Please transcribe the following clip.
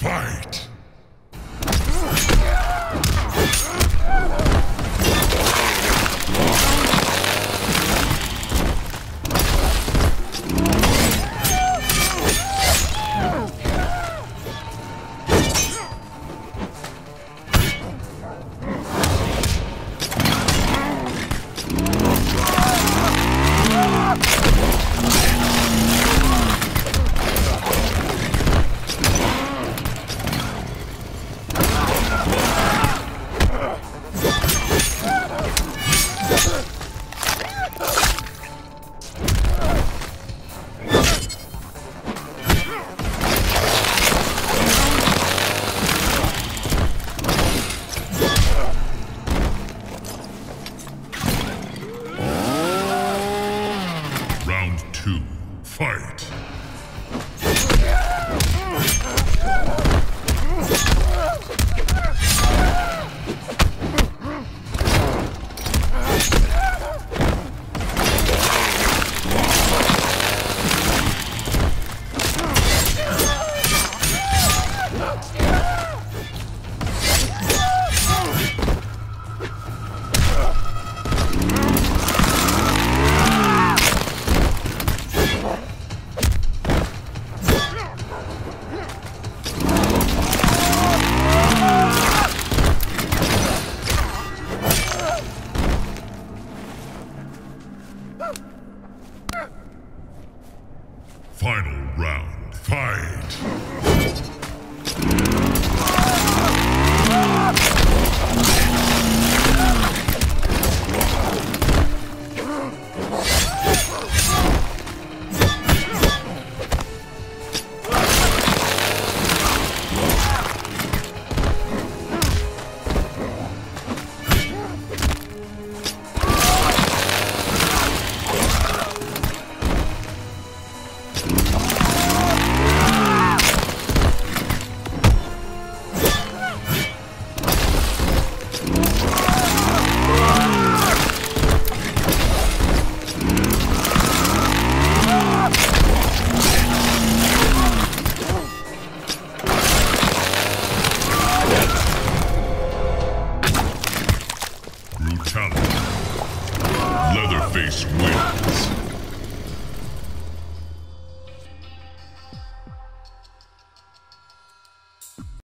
Fight! two, fight! Final round, fight! brutality. Leatherface wins.